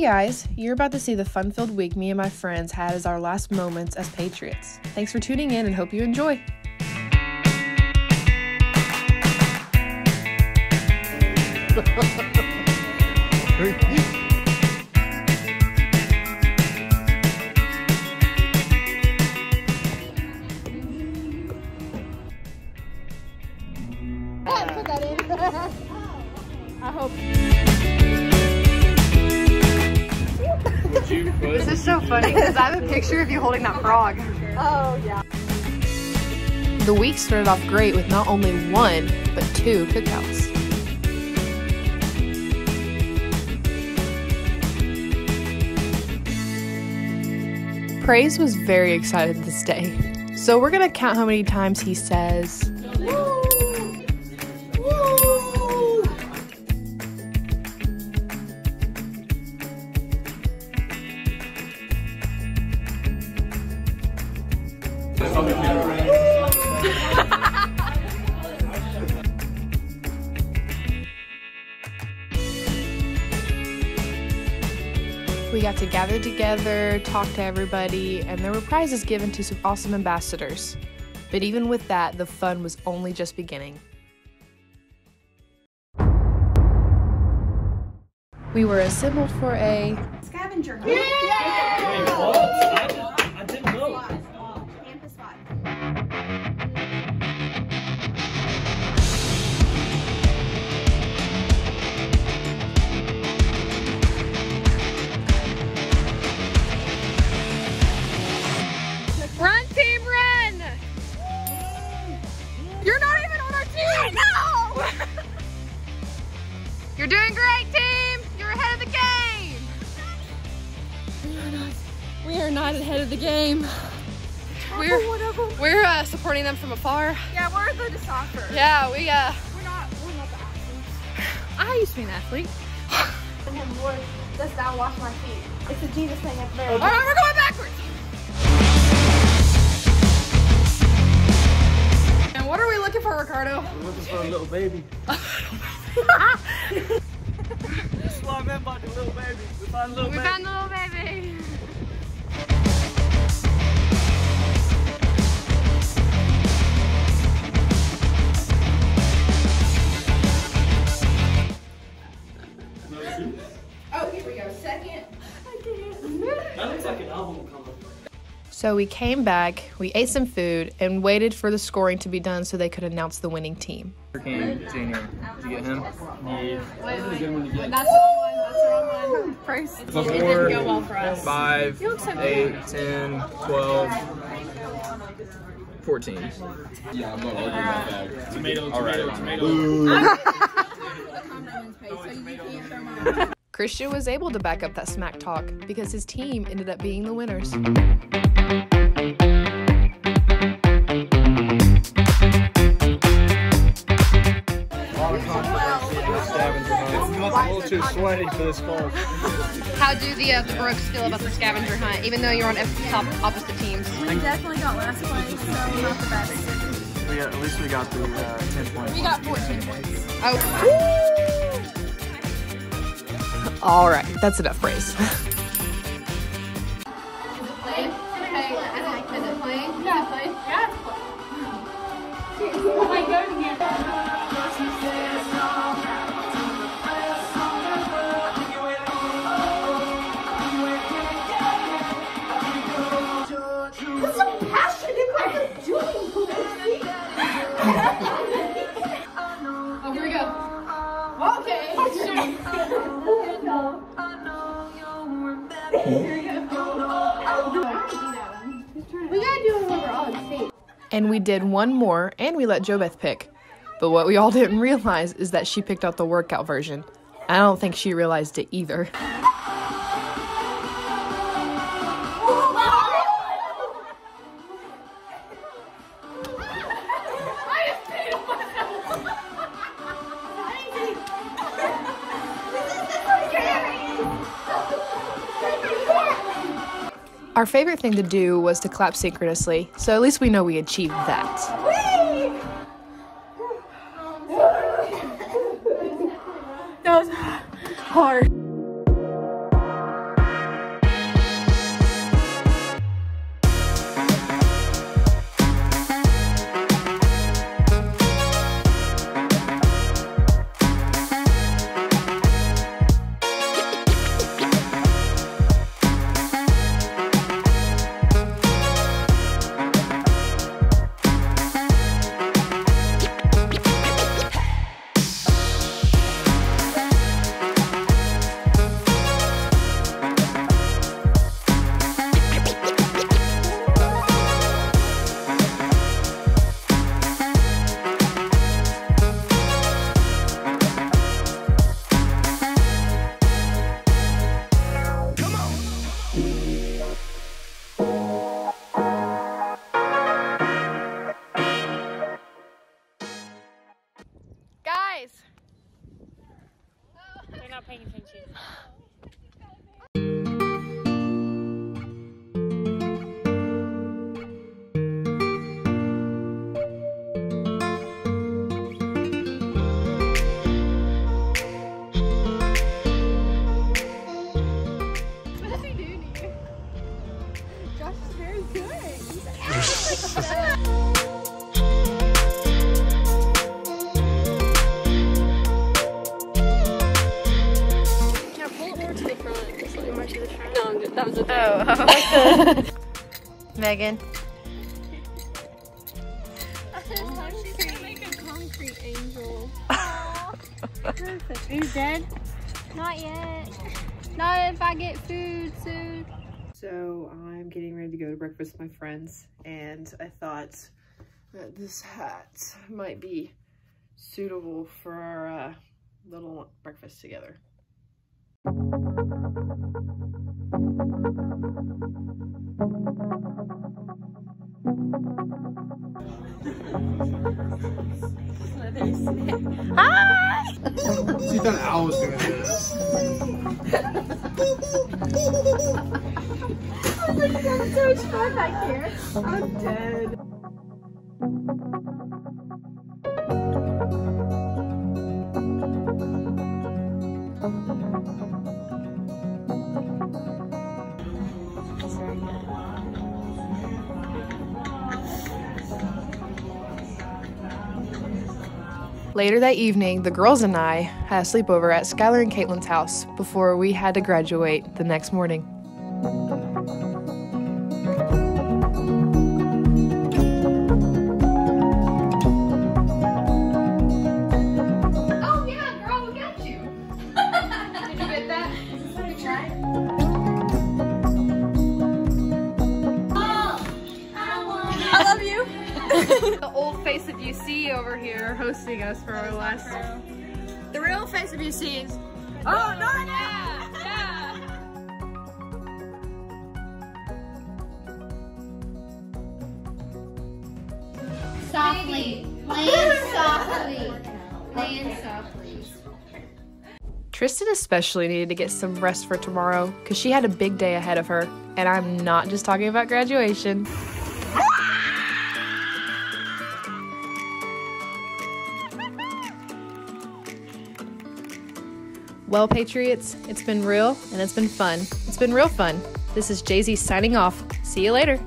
guys, you're about to see the fun filled week me and my friends had as our last moments as Patriots. Thanks for tuning in and hope you enjoy. I hope. This is so funny because I have a picture of you holding that frog. Oh, yeah. The week started off great with not only one, but two cookouts. Praise was very excited this day. So we're gonna count how many times he says, We got to gather together, talk to everybody, and there were prizes given to some awesome ambassadors. But even with that, the fun was only just beginning. We were assembled for a Scavenger hunt. I didn't You're doing great, team! You're ahead of the game! We are not we are not ahead of the game. We're, we're uh, supporting them from afar. Yeah, we're the decipher. Yeah, we, uh, We're not, we're not the athletes. I used to be an athlete. Lord, dost thou wash my feet. It's a Jesus thing up there. All right, we're going backwards. What are we looking for, Ricardo? We're looking for a little baby. That's what I meant the little baby. We found a little We baby. found the little baby. Oh, here we go. Second. That looks like an album cover. So we came back, we ate some food, and waited for the scoring to be done so they could announce the winning team. King Junior. Did you get him? Yeah. This is one get. That's the wrong one. That's the wrong one. First, Four, five, eight, 10, 12, 14. Yeah, I'm not arguing about that. Tomato, All right. tomato. Christian was able to back up that smack talk because his team ended up being the winners. A little too sweaty for this fall. How do the uh, the Brooks feel about the scavenger hunt, even though you're on top opposite teams? We definitely got last place, so not the best. We got, at least we got the uh, 10 points. We got 14 points. Oh. All right, that's enough praise. state. And we did one more, and we let Jobeth pick. But what we all didn't realize is that she picked out the workout version. I don't think she realized it either. Our favorite thing to do was to clap synchronously, so at least we know we achieved that. That was hard. 아. Megan. She's gonna make a concrete angel. Perfect. Are you dead? Not yet. Not if I get food soon. So I'm getting ready to go to breakfast with my friends and I thought that this hat might be suitable for our uh, little breakfast together. She thought I was gonna do this. I'm dead. Later that evening, the girls and I had a sleepover at Skylar and Caitlin's house before we had to graduate the next morning. the old face of UC over here hosting us for our last. The real face of UC is. Oh, no, yeah, yeah. Softly. Land softly. Land softly. Tristan especially needed to get some rest for tomorrow because she had a big day ahead of her. And I'm not just talking about graduation. Well, Patriots, it's been real and it's been fun. It's been real fun. This is JZ signing off. See you later.